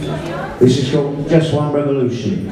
This is called Just One Revolution.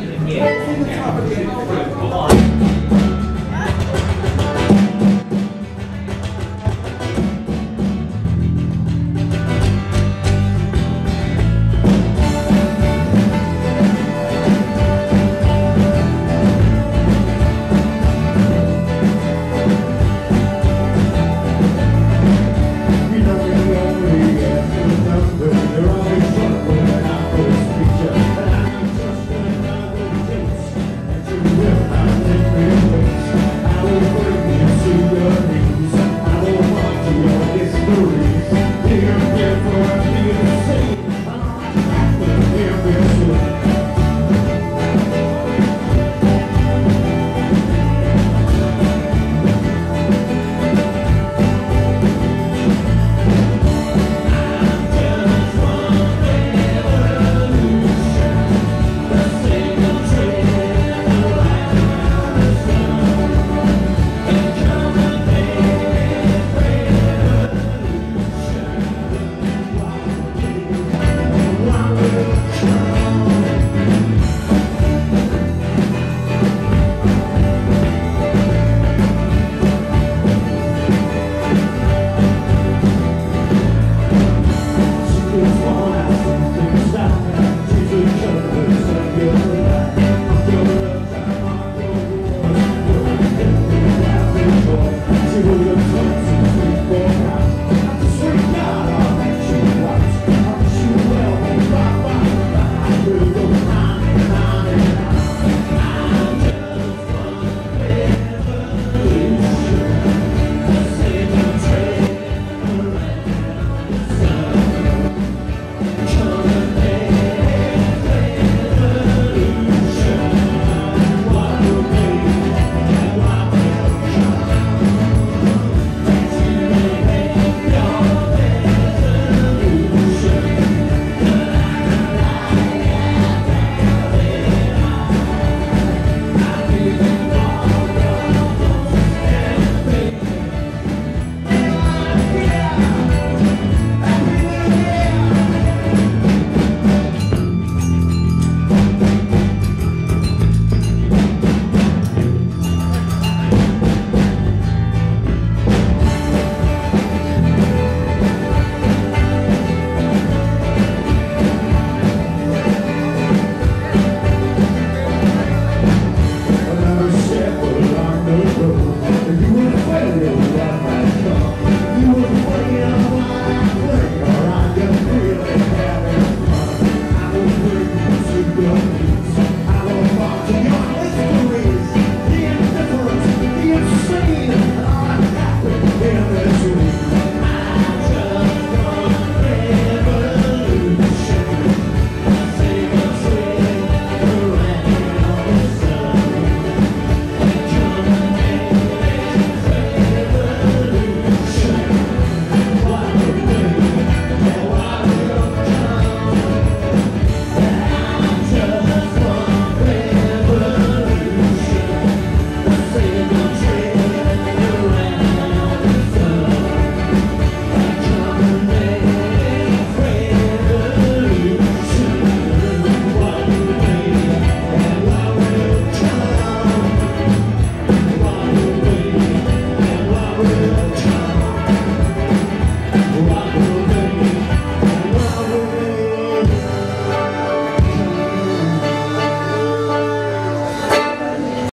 you.